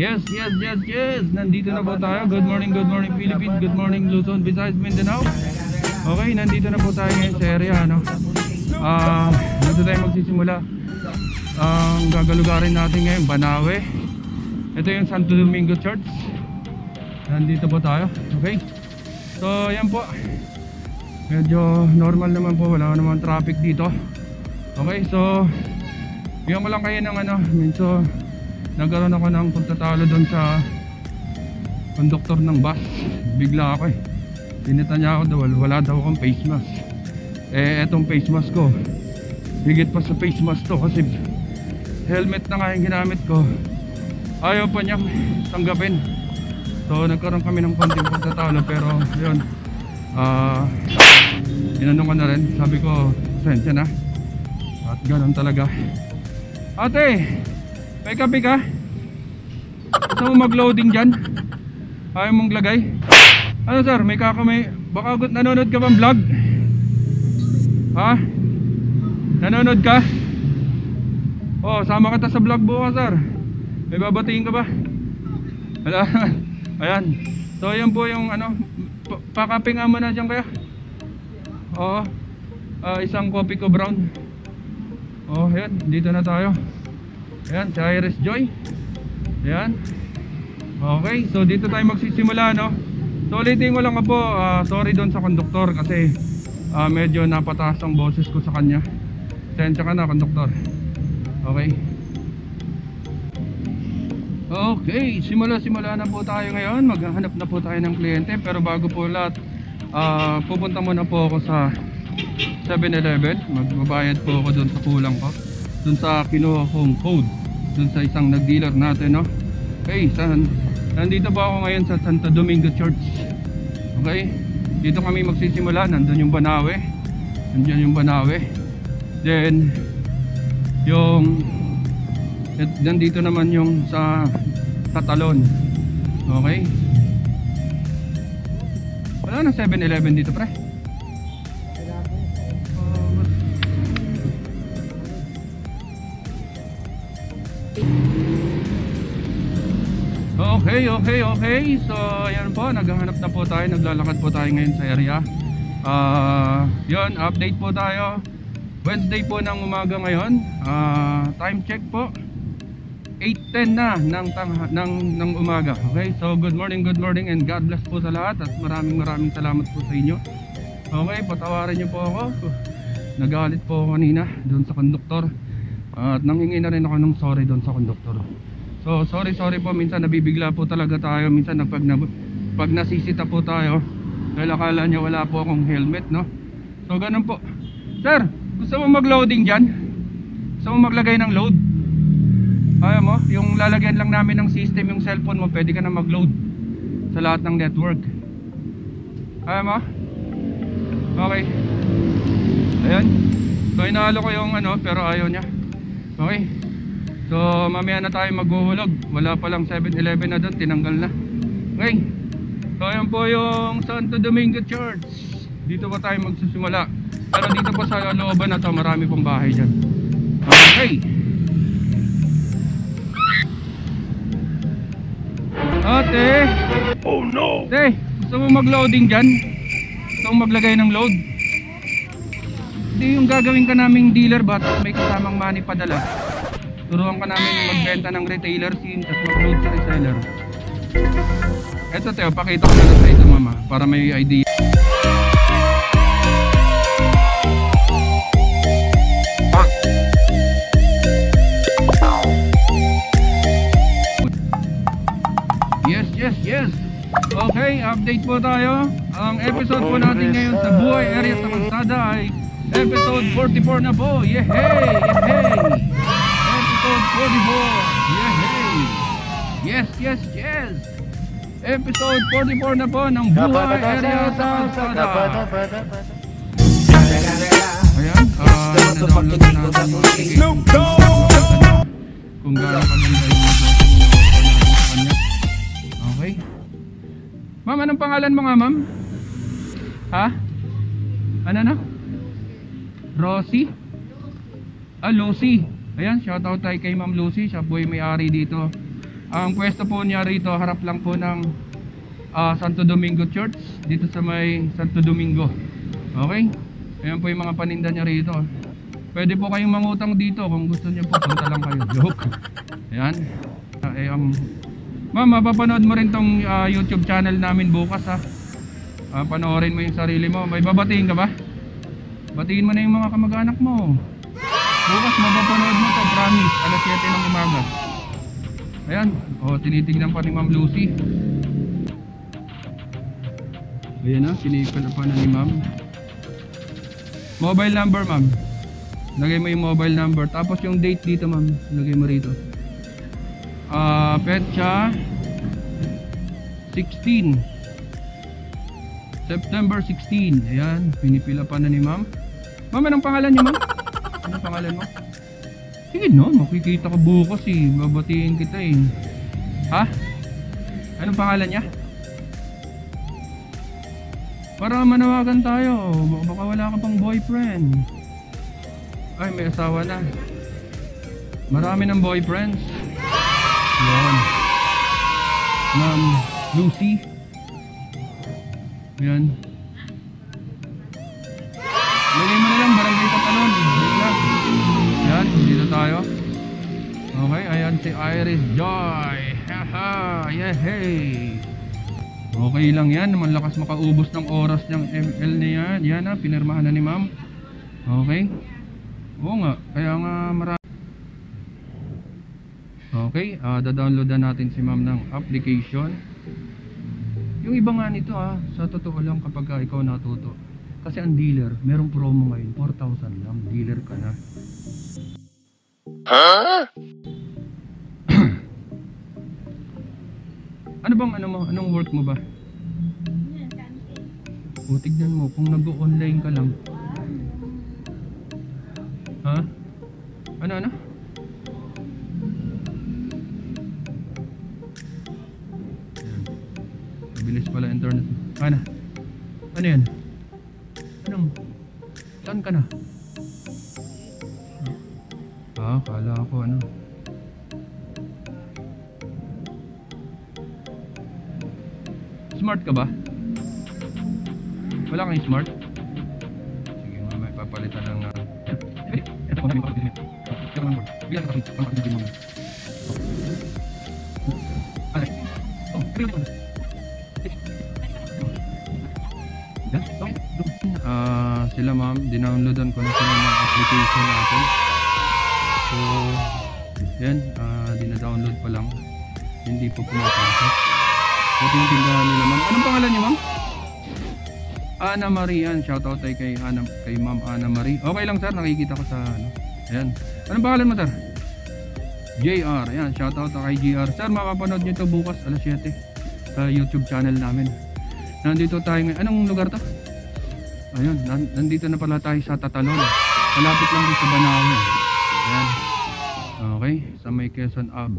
Yes, yes, yes, yes. Nandito na po tayo. Good morning, good morning Philippines. Good morning Luzon, Visayas, Mindanao. Okay, nandito na po tayo ngayon sa area, ano. Ah, dito tayo magsisimula. Ang gagalugarin natin ngayon, Banawe. Ito yung Santo Domingo Church. Nandito po tayo. Okay. So, yan po. Medyo normal naman po, wala naman traffic dito. Okay, so bigyan ko lang kayo ng ano, medyo nagkaroon ako ng pagtatalo doon sa konduktor ng bus. Bigla ako eh. Pinita niya ako daw wala daw akong face mask. Eh etong face mask ko higit pa sa face mask to kasi helmet na nga yung ginamit ko. Ayaw pa niya tanggapin. So nagkaroon kami ng konting pagtatalo pero yun ah inano ko na rin. Sabi ko sensya na. At ganun talaga. Ate may kape ka? Gusto mo mag-loading dyan? Ayaw mong lagay? Ano sir, may kakamay Baka nanonood ka bang vlog? Ha? Nanonood ka? Oh, sama kita sa vlog bukas sir May babatiin ka ba? Wala Ayan So yan po yung ano pa- Pakape nga muna dyan kaya Oo Ah, Isang coffee ko brown Oh, yan, dito na tayo. Ayan, si Iris Joy. Ayan. Okay, so dito tayo magsisimula, no? So ulitin ko lang po, ah, sorry doon sa konduktor kasi ah, medyo napataas ang boses ko sa kanya. Sensya ka na, konduktor. Okay. Okay, simula-simula na po tayo ngayon. Maghahanap na po tayo ng kliyente. Pero bago po lahat, ah, pupunta muna po ako sa 7-Eleven. Magbabayad po ako doon sa kulang ko. Doon sa kinuha kong code. Doon sa isang nag-dealer natin, no? Okay, san, nandito po ako ngayon sa Santo Domingo Church. Okay? Dito kami magsisimula. Nandun yung Banawe. Nandiyan yung Banawe. Then, yung at nandito naman yung sa Tatalon. Okay? Wala na 7-Eleven dito, pre. Okay, okay, okay. So, ayan po, naghahanap na po tayo, naglalakad po tayo ngayon sa area. Ah, 'yon, update po tayo. Wednesday po ng umaga ngayon. Ah, time check po. 8:10 na ng ng ng umaga. Okay? So, good morning, good morning and God bless po sa lahat at maraming maraming salamat po sa inyo. Okay, patawarin niyo po ako. Nagalit po kanina doon sa konduktor. At nangingi na rin ako ng sorry doon sa konduktor. So sorry sorry po minsan nabibigla po talaga tayo minsan pag, na, pag nasisita po tayo dahil akala niya wala po akong helmet no. So ganun po. Sir, gusto mo mag-loading diyan? Gusto mo maglagay ng load? Ayaw mo, yung lalagyan lang namin ng system yung cellphone mo, pwede ka na mag-load sa lahat ng network. Ayaw mo? Okay. Ayan. So inaalo ko yung ano pero ayaw niya. Okay. So mamaya na tayo maghuhulog. Wala pa lang 7-Eleven na doon, tinanggal na. Okay. So ayan po yung Santo Domingo Church. Dito pa tayo magsisimula. Pero dito po sa looban na to, marami pong bahay dyan. Okay. Ate, Oh no! Te, gusto mo mag-loading dyan? Gusto mo maglagay ng load? Hindi yung gagawin ka naming dealer ba may kasamang money padala. Turuan ka namin magbenta ng retailer scene at mag-load sa reseller. Eto Teo, pakita ko na sa ito mama para may idea. Yes, yes, yes. Okay, update po tayo. Ang episode po natin ngayon sa Buhay Area Tamasada ay episode 44 na po. Yehey! Yehey! Episode 44. Yehey! Yes, yes, yes! Episode 44 na po ng Buhay Area sa Kalsada. Ayan, ah, na-download na natin yung application. Kung natin sa kanya. Okay. Ma'am, anong pangalan mo nga, ma'am? Ha? Ano na? Rosie? Ah, Lucy. Ayan, shoutout tayo kay Ma'am Lucy. Siya po may-ari dito. Ang pwesto po niya rito, harap lang po ng ah, Santo Domingo Church. Dito sa may Santo Domingo. Okay? Ayan po yung mga paninda niya rito. Pwede po kayong mangutang dito kung gusto niyo po. Punta lang kayo. Joke. Ayan. Eh, ang Ma'am, mapapanood mo rin tong ah, YouTube channel namin bukas ha. Ah, panoorin mo yung sarili mo. May babatiin ka ba? Batiin mo na yung mga kamag-anak mo. Bukas mapapanood mo to, promise. Alas 7 ng umaga. Ayan. O, tinitignan pa ni Ma'am Lucy. Ayan na, sinikal pa na ni Ma'am. Mobile number, Ma'am. Lagay mo yung mobile number. Tapos yung date dito, Ma'am. Lagay mo rito. Ah, petsa 16 September 16 Ayan, pinipila pa na ni ma'am Ma'am, anong pangalan niyo ma'am? Anong pangalan mo? Sige no, makikita ka bukas eh Babatiin kita eh Ha? Anong pangalan niya? Para manawagan tayo Baka wala ka pang boyfriend Ay, may asawa na Marami ng boyfriends yan. Ma'am Lucy. Yan. Ayan si Iris Joy. Haha, yehey. Okay lang yan, naman lakas makaubos ng oras ng ML niya. Yan na, pinirmahan na ni ma'am. Okay. Oo nga, kaya nga marami. Okay, uh, da-download na natin si ma'am ng application. Yung iba nga nito ah, sa totoo lang kapag ka ikaw natuto. Kasi ang dealer, merong promo ngayon, 4,000 lang, dealer ka na. Ano bang ano mo, anong work mo ba? O tignan mo, kung nag-online ka lang. Ha? Ano ano? Ayan. Mabilis pala internet. Ano? Ano yan? Anong? Saan ka na? Ah, kala ko ano. Smart ka ba? Wala kang smart? Sige, mamaya papalitan ng... Uh... Sila ma'am, dinownloadan ko na sila ng application natin. So, yan, ah, dina-download pa lang. Hindi po pumapasok. So, tinitindahan nila ma'am. Anong pangalan niyo ma'am? Ana Marie yan. Shoutout tayo kay, Ana, kay ma'am Ana Marie. Okay lang sir, nakikita ko sa ano. Ayan. Anong pangalan mo sir? JR. Ayan, shoutout kay JR. Sir, mapapanood nyo to bukas alas 7 sa YouTube channel namin. Nandito tayo ngayon. Anong lugar to? Ayun, nan- nandito na pala tayo sa Tatalon. Malapit lang sa Banawe. Ayan. Okay, sa may Quezon Ab.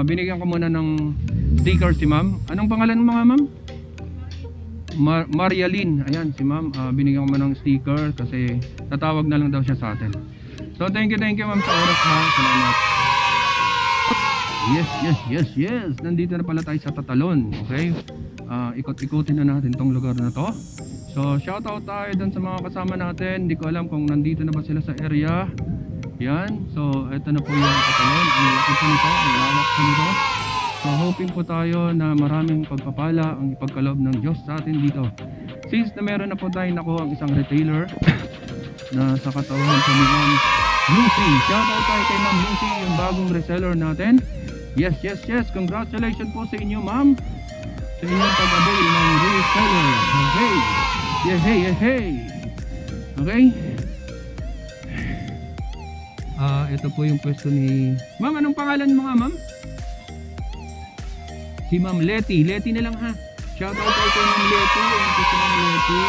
Binigyan ko muna ng sticker si ma'am. Anong pangalan mo mga ma'am? Mar Marialyn. Ayan, si ma'am. ah, binigyan ko muna ng sticker kasi tatawag na lang daw siya sa atin. So, thank you, thank you ma'am sa oras ha. Salamat. Yes, yes, yes, yes. Nandito na pala tayo sa Tatalon. Okay? Ah, ikot-ikutin na natin tong lugar na to. So, shout out tayo dun sa mga kasama natin. Hindi ko alam kung nandito na ba sila sa area. Yan. So, ito na po yung Tatalon. Ang laki po nito. Ang lawak po nito. So, hoping po tayo na maraming pagpapala ang ipagkaloob ng Diyos sa atin dito. Since na meron na po tayo nakuha ang isang retailer, na sa katauhan ko ni Ma'am Lucy. Shoutout tayo kay Ma'am Lucy, yung bagong reseller natin. Yes, yes, yes. Congratulations po sa inyo, Ma'am. Sa inyong pag-avail ng reseller. Okay. Yeah, hey, yeah, hey. Okay. Ito po yung pwesto ni Ma'am, anong pangalan mo nga, Ma'am? Si Ma'am Letty. Letty na lang ha. Shoutout tayo kay Ma'am Letty. Ayan po si Ma'am Letty.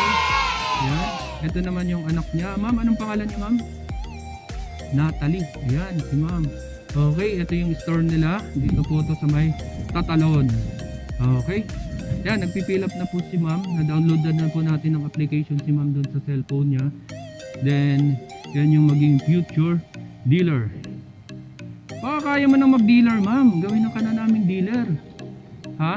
Yan. Ito naman yung anak niya. Ma'am, anong pangalan niya, Ma'am? Natalie. Ayan, si Ma'am. Okay, ito yung store nila. Dito po to sa may Tatalon. Okay. Yan, nagpipill up na po si Ma'am. Na-download na po natin ang application si Ma'am doon sa cellphone niya. Then, yan yung maging future dealer. Baka kaya mo nang mag-dealer, Ma'am. Gawin na ka na namin dealer. Ha?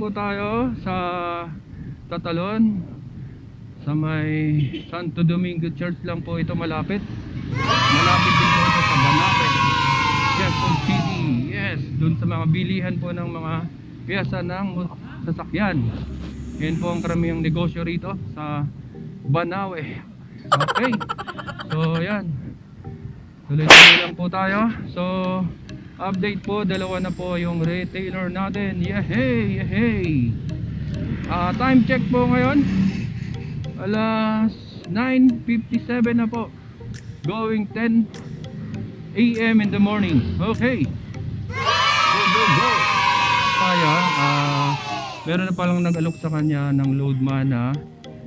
Po tayo sa Tatalon sa may Santo Domingo Church lang po ito malapit malapit din po ito sa Banawe Quezon City yes dun sa mga bilihan po ng mga piyesa ng sasakyan. Yan po ang karamihang negosyo rito sa Banawe. Okay. So yan. Tuloy-tuloy lang po tayo. So update po. Dalawa na po yung retailer natin. Yehey! Yehey! Ah, time check po ngayon. Alas 9.57 na po. Going 10 a.m. in the morning. Okay. Go go go. Kaya ah meron na palang nag-alok sa kanya ng load mana.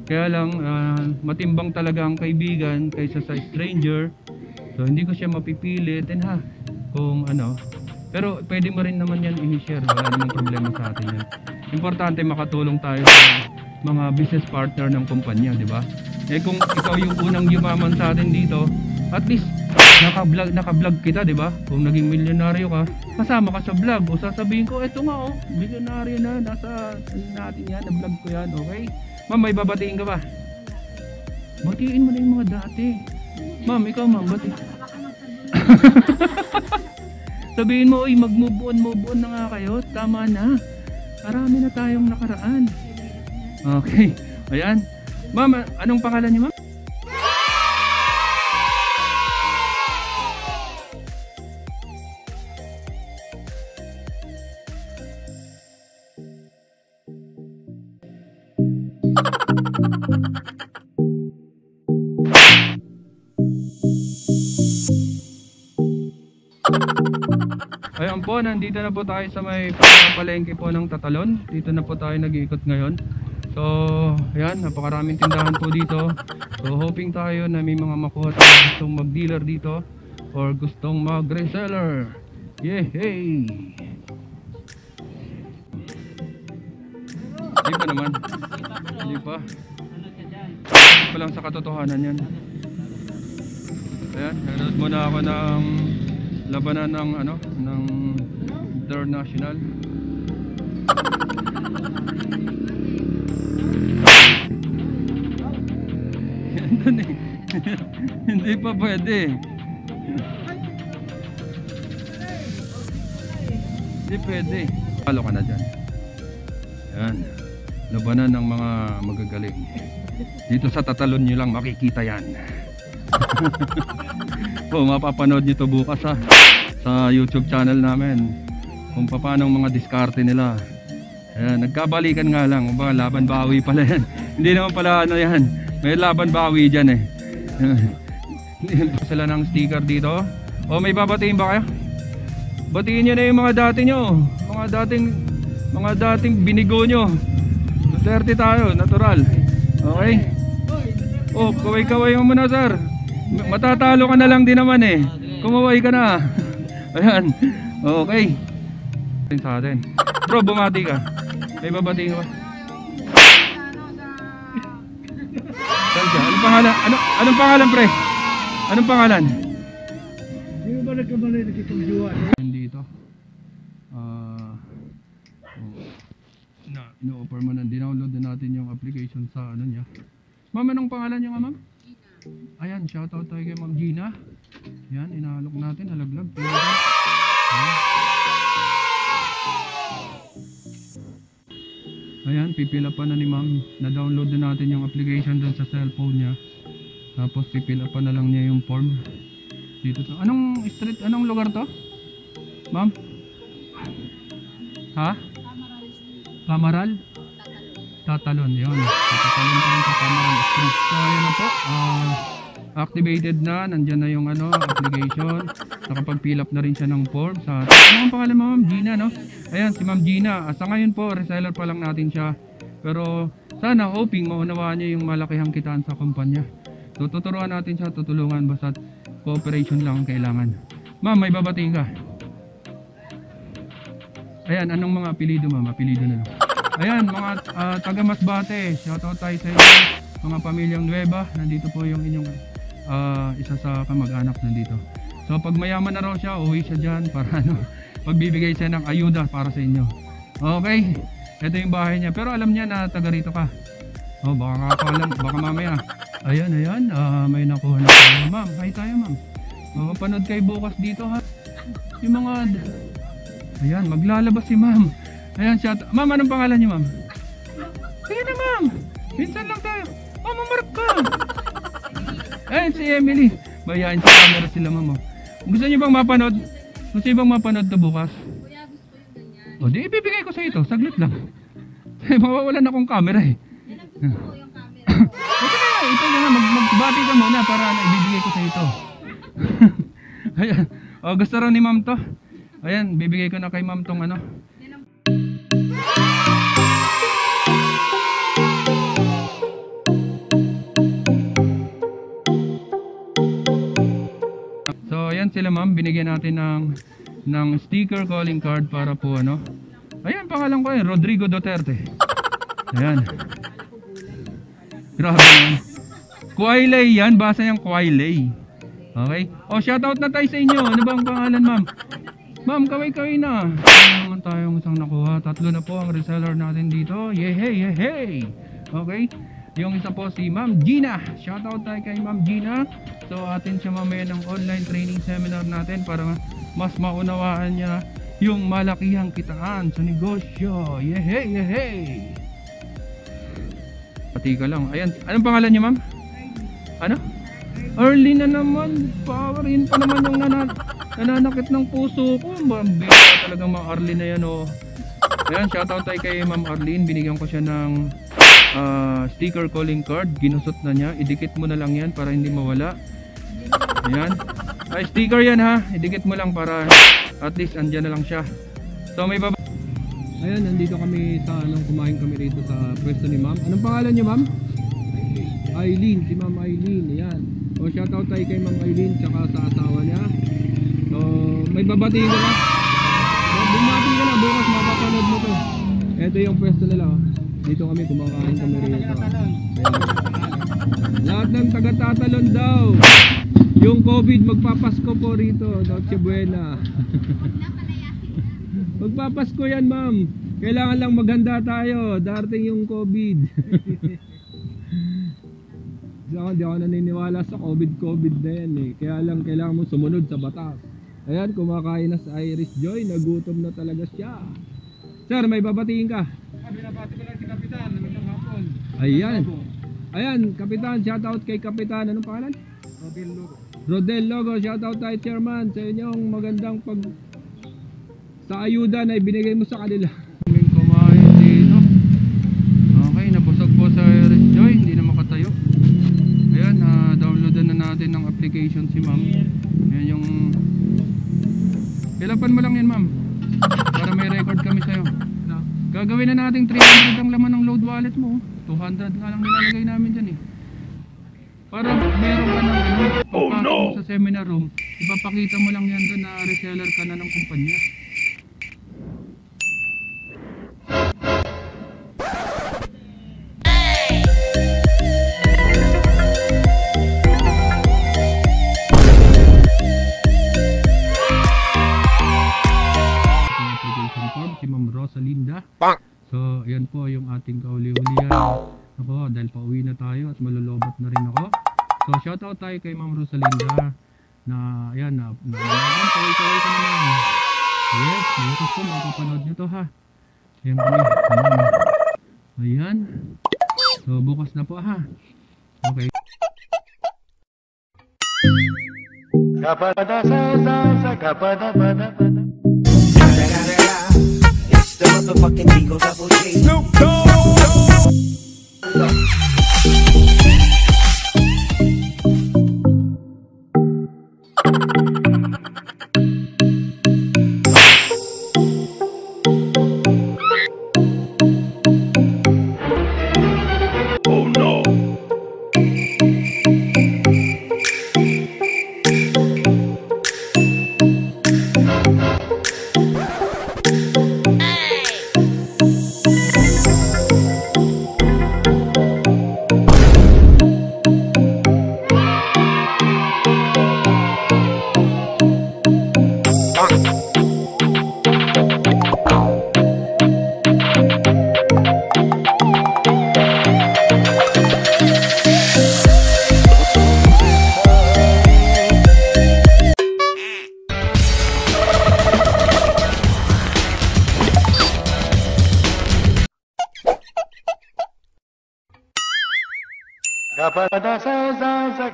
Kaya lang ah, matimbang talaga ang kaibigan kaysa sa stranger. So hindi ko siya mapipilit. Din ha kung ano. Pero pwede mo rin naman yan i-share. Wala namang problema sa atin yan. Importante makatulong tayo sa mga business partner ng kumpanya di ba? Eh kung ikaw yung unang yumaman sa atin dito at least naka-vlog naka-vlog kita di ba? Kung naging milyonaryo ka kasama ka sa vlog. O sasabihin ko eto nga oh milyonaryo na nasa ano natin yan na vlog ko yan. Okay? Ma'am may babatiin ka ba? Batiin mo na yung mga dati. Ma'am ikaw ma'am bati sabihin mo oy mag-move on move on na nga kayo. Tama na. Marami na tayong nakaraan. Okay. Ayan. Ma'am anong pangalan niyo ma'am po, nandito na po tayo sa may palengke po ng Tatalon. Dito na po tayo nag-iikot ngayon. So, ayan, napakaraming tindahan po dito. So, hoping tayo na may mga makuha tayo gustong mag-dealer dito or gustong mag-reseller. Yehey! Hindi pa naman. Hindi pa. Hindi pa lang sa katotohanan yan. Ayan, nanood muna ako ng labanan ng ano, ng international. Andun. Hindi pa pwede. Hindi pwede. Palo ka na dyan. Yan. Labanan ng mga magagaling. Dito sa tatalon nyo lang makikita yan. oh, mapapanood nyo to bukas ha. Sa YouTube channel namin. Kung paano mga diskarte nila. Ayan, nagkabalikan nga lang. Baka laban bawi pala yan. Hindi naman pala ano yan. May laban bawi dyan eh. Sila ng sticker dito. O may babatiin ba kayo? Batiin nyo na yung mga dati nyo. Mga dating mga dating binigo nyo. Duterte tayo, natural. Okay? Oh, kaway-kaway mo muna, sir. Matatalo ka na lang din naman eh. Kumaway ka na. Ayan. Okay. Sa atin. Bro, bumati ka. May babatiin ka ba? Saan siya? Anong pangalan? Ano, anong pangalan, pre? Anong pangalan? Di ba nagkamali nakikipagjuwa? Dito. Ah, oh, na ino-offer mo na dinownload na natin yung application sa ano niya. Ma'am, anong pangalan niya nga, ma'am? Ayan, shoutout tayo kay Ma'am Gina. Ayan, inaalok natin, halaglag. Ayan. Pipila pa na ni Ma'am. Na-download na natin yung application doon sa cellphone niya. Tapos pipila pa na lang niya yung form. Dito to. Anong street, anong lugar to? Ma'am? Ha? Camaral. Camaral? Tatalon, yun. Tatalon pa rin sa Street. So, ayan na po. Ah, activated na. Nandyan na yung ano, application. Nakapag-fill up na rin siya ng form. Sa, ano ang pangalan mo, ma'am? Gina, no? Ayan, si ma'am Gina. Ah, Sa ngayon po, reseller pa lang natin siya. Pero, sana, hoping, maunawaan niya yung malakihang kitaan sa kumpanya. So, tuturuan natin siya, tutulungan. Basta cooperation lang ang kailangan. Ma'am, may babatiin ka. Ayan, anong mga apelido ma'am? Apelido na lang. Ayan, mga ah, taga Masbate, shoutout tayo sa inyo. Mga pamilyang Nueva, nandito po yung inyong ah, isa sa kamag-anak nandito. So pag mayaman na raw siya, uwi siya dyan para ano, magbibigay siya ng ayuda para sa inyo. Okay, ito yung bahay niya. Pero alam niya na taga rito ka. Oh, baka kakalam, baka mamaya. Ayan, ayan, ah, may nakuha na tayo. Ma'am, hi tayo ma'am. Mapapanood kayo bukas dito ha. Yung mga Ayan, maglalabas si ma'am. Ayan, shout Ma'am, anong pangalan niyo, ma'am? Sige na, ma'am. Minsan lang tayo. Ma'am, umarap ka. Ayan, si Emily. Bayain sa camera sila, ma'am. oh. Gusto niyo bang mapanood? Gusto niyo bang mapanood to bukas? Kuya, gusto yung ganyan. O, di ibibigay ko sa ito. Saglit lang. Mawawalan akong camera eh. Yan ang gusto ko yung camera. Ito na, ito na. Mag, magbati ka muna para na ibibigay ko sa ito. Ayan. O, gusto raw ni ma'am to. Ayan, bibigay ko na kay ma'am tong ano. Sila ma'am, binigyan natin ng ng sticker calling card para po ano. Ayan, pangalan ko eh, Rodrigo Duterte. Ayan. Grabe yan. Kwailay yan, basa yung Kwailay. Okay? O, shoutout na tayo sa inyo. Ano ba ang pangalan ma'am? Ma'am, kaway-kaway na. Naman tayong isang nakuha? Tatlo na po ang reseller natin dito. Yehey, yehey. Okay? Yung isa po si Ma'am Gina. Shoutout tayo kay Ma'am Gina. So atin siya mamaya ng online training seminar natin para mas maunawaan niya yung malakihang kitaan sa negosyo. Yehey, yehey. Pati ka lang. Ayan, anong pangalan niya ma'am? Ano? Early na naman. Power in pa naman yung nanan nananakit ng puso ko. Bambira talagang mga Arlene na yan oh. Ayan, shoutout tayo kay Ma'am Arlene. Binigyan ko siya ng ah, sticker calling card. Ginusot na niya. Idikit mo na lang yan para hindi mawala. Ayan. Ay, sticker yan ha. Idikit mo lang para at least andyan na lang siya. So may baba. Ayan, nandito kami sa anong kumain kami rito sa pwesto ni Ma'am. Anong pangalan niyo, Ma'am? Eileen, si Ma'am Eileen. Ayan. O shoutout tayo kay Ma'am Eileen tsaka sa asawa niya. So, may babatiin ka na. Bumati ka na bukas mapapanood mo to. Ito yung pwesto nila. oh. Dito kami kumakain kami rito. Ayan. Lahat ng taga-tatalon daw. Yung COVID magpapasko po rito. Noche Buena. Magpapasko yan ma'am. Kailangan lang maganda tayo. Darating yung COVID. Ako, hindi ako naniniwala sa COVID-COVID na yan eh. Kaya lang kailangan mo sumunod sa batas. Ayan, kumakain na sa Iris Joy. Nagutom na talaga siya. Sir, may babatiin ka. Binabati ko lang si Kapitan. Magandang hapon. Ayan. Ayan, Kapitan. Shoutout kay Kapitan. Anong pangalan? Robin Lugo. Rodel Logo. Shoutout tayo, Chairman. Sa inyong magandang pag... Sa ayuda na ibinigay mo sa kanila. Kaming kumain dito. Okay, nabusog po sa Iris Joy. Hindi na makatayo. Ayan, na downloadan na natin ng application si ma'am. Ayan yung... Pilapan mo lang yan ma'am. Para may record kami sa'yo. No? Gagawin na nating 300 ang laman ng load wallet mo. 200 nga lang nilalagay namin dyan eh. Para meron ka ng ano, pagpasok mo sa seminar room, ipapakita mo lang yan doon na reseller ka na ng kumpanya. Rosalinda. So, ayan po yung ating kauli-ulian. Ako, dahil pauwi na tayo at malulobot na rin ako. So, shoutout tayo kay Ma'am Rosalinda na, ayan, na, na, na, kaway-kaway ka naman. Yes, bukas po, mapapanood nyo to ha. Ayan kami. Ayan. bukas na po ha. Okay. It's the motherfucking Eagle Double G. It's the motherfucking Eagle Double G. Snoop Dogg.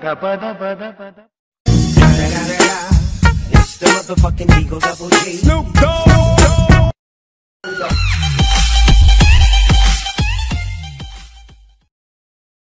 capada